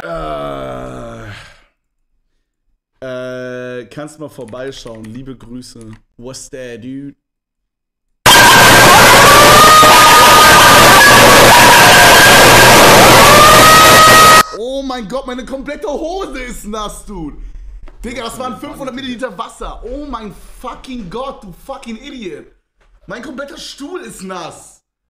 Äh, äh, kannst mal vorbeischauen. Liebe Grüße. What's that, dude? Oh mein Gott, meine komplette Hose ist nass, dude. Digga, das waren 500 Milliliter Wasser. Oh mein fucking Gott, du fucking Idiot. Mein kompletter Stuhl ist nass.